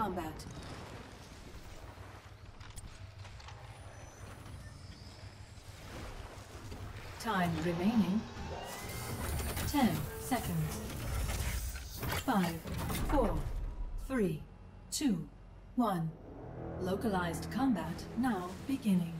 combat. Time remaining. 10 seconds. 5, 4, 3, 2, 1. Localized combat now beginning.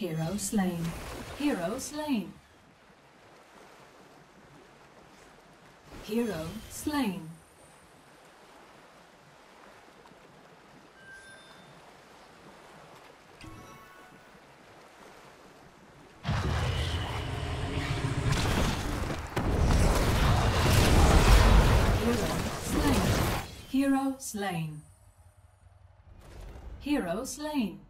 Hero slain. Hero slain. Hero slain. Hero slain. Hero slain.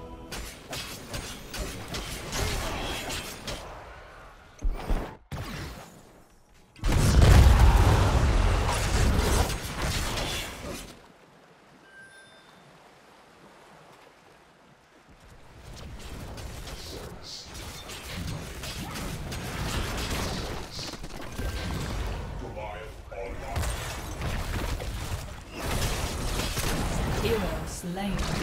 slain.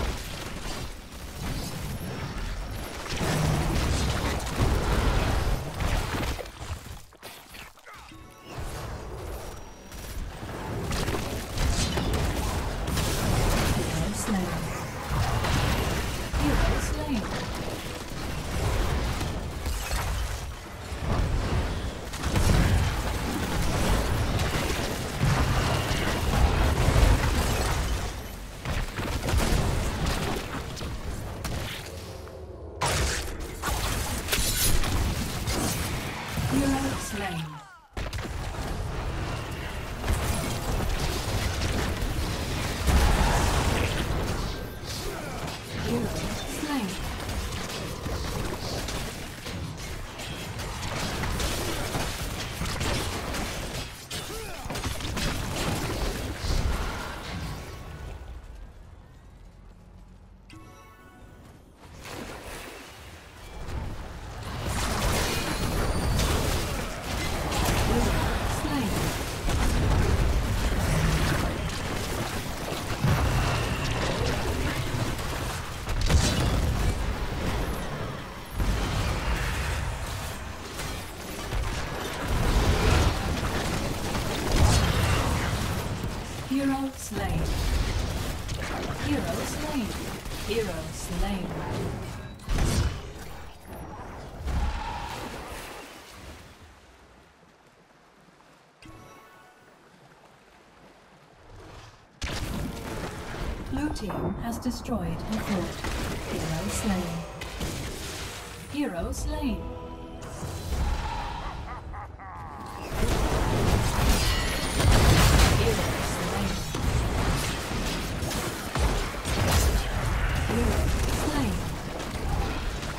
Slain. Hero slain. Hero slain. Blue team has destroyed an fort. Hero slain. Hero slain.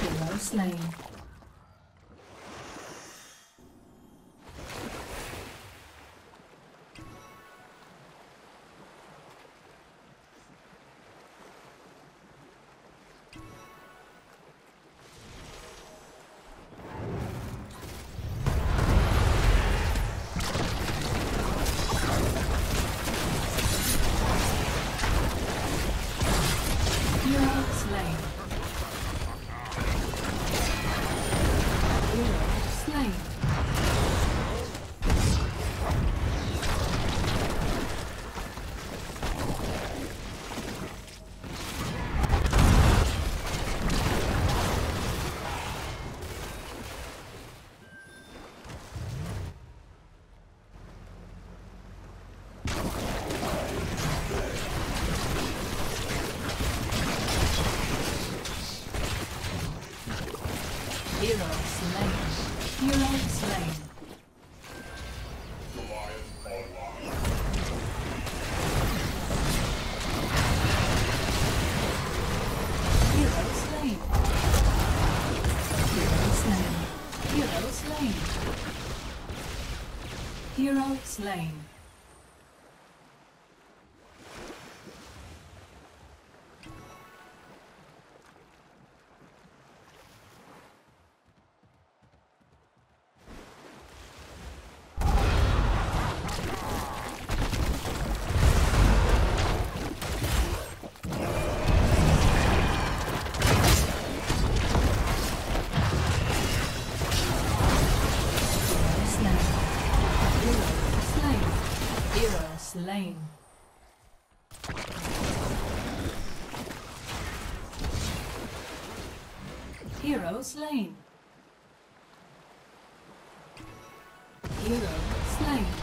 Hero slain. Hero slain. Hero slain. Hero slain.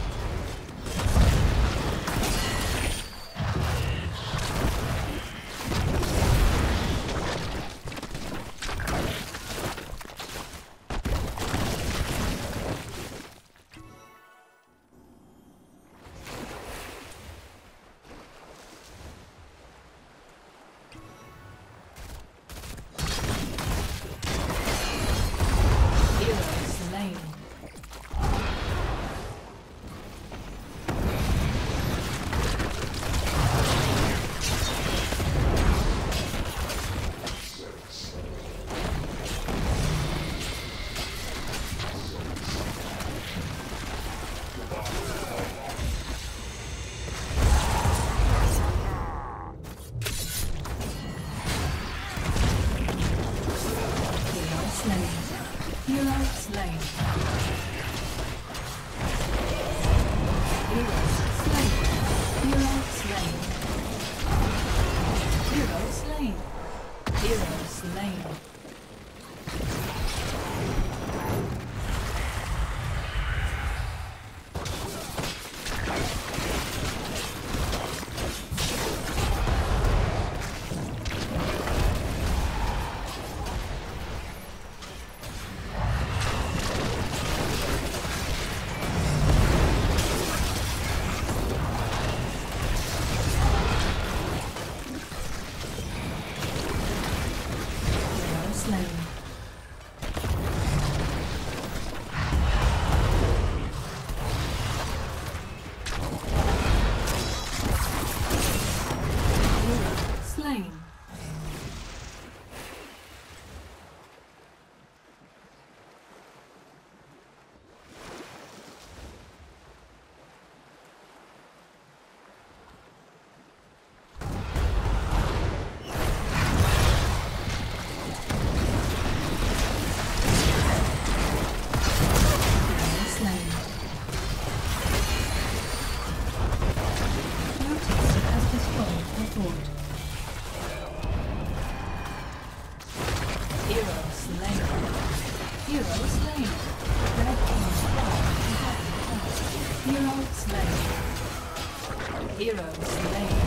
hero slain.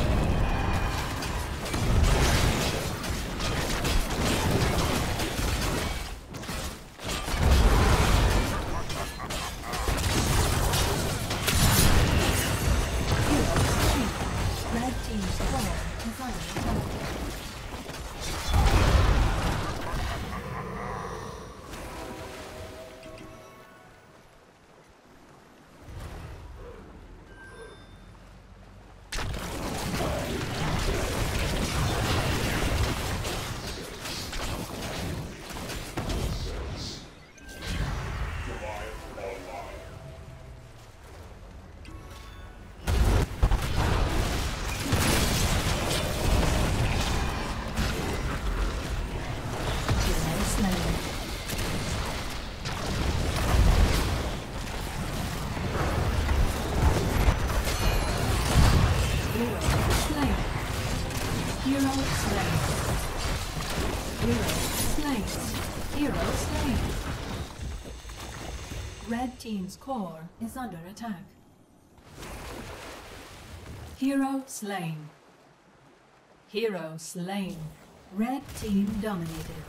Red Team's core is under attack. Hero slain. Hero slain. Red Team dominated.